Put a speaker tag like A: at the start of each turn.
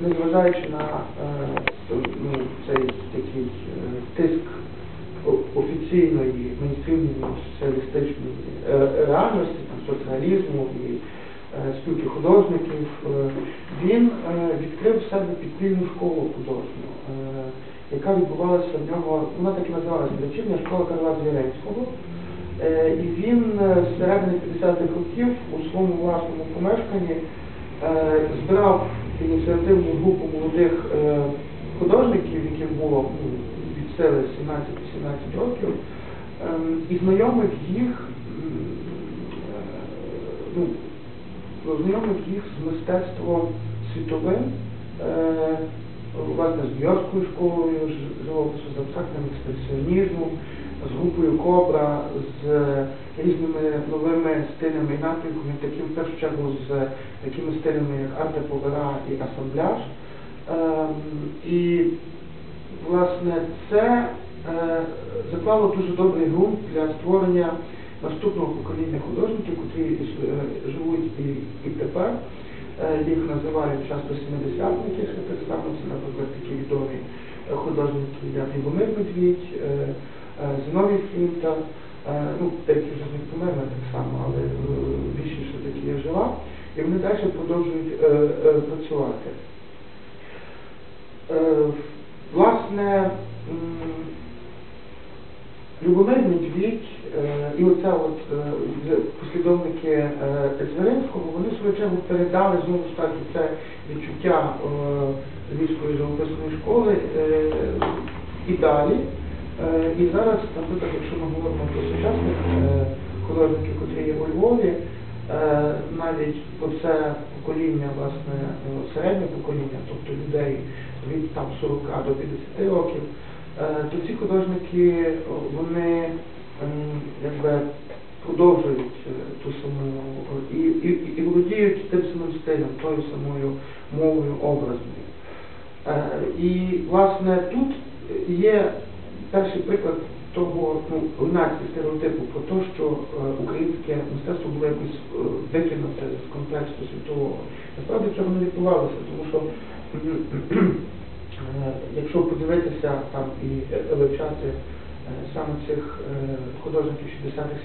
A: незважаючи на е, ну, цей такий е, тиск офіційної мейнстрімної соціалістичної е, реальності, там, соціалізму і спілки художників, він відкрив в себе підпільну школу художню, яка відбувалася в нього, вона так і називалася вечірня школа Карла Звіренського. І він з середини 50-х років у своєму власному помешканні збирав ініціативну групу молодих е, художників, яким було ну, від сили 17-18 років, ем, і знайомив їх, е, ну, знайомив їх з мистецтвом світовим, е, власне, з Нью-Йоркською школою живопису, з абстрактним експресіонізмом, з групою Кобра, з різними новими стилями і напрямками, таким в першу чергу з такими стилями, як арте повера і асамбляж. Ем, І власне це е, заклало дуже добрий ґрунт для створення наступного покоління художників, е, живуть і, і тепер. Е, Їх називають часто семидесятники, що так само це, наприклад, такі відомі е, художники, як Любомир Медвідь, е, е, Зиновій е, ну, деякі вже них померли так само, але е, більшість все-таки є жива, і вони далі продовжують працювати. Власне, Любомир Медвідь і оце от послідовники Звіринського, вони в свою чергу передали знову ж таки це відчуття Львівської живописної школи і далі. Е, І зараз, наприклад, якщо ми говоримо про сучасних е, художників, котрі є у Львові, е, навіть оце покоління, власне, середнє покоління, тобто людей від там 40 до 50 років, то ці художники, вони ем, якби продовжують ту саму і, і, і володіють тим самим стилем, тою самою мовою образною. І власне тут є перший приклад того ну, нації стереотипу про те, що е, українське мистецтво було якось е, викинуте з контексту світового. Насправді цього не відбувалося, тому що е, якщо подивитися там і е, вивчати е, саме цих е, художників 60-х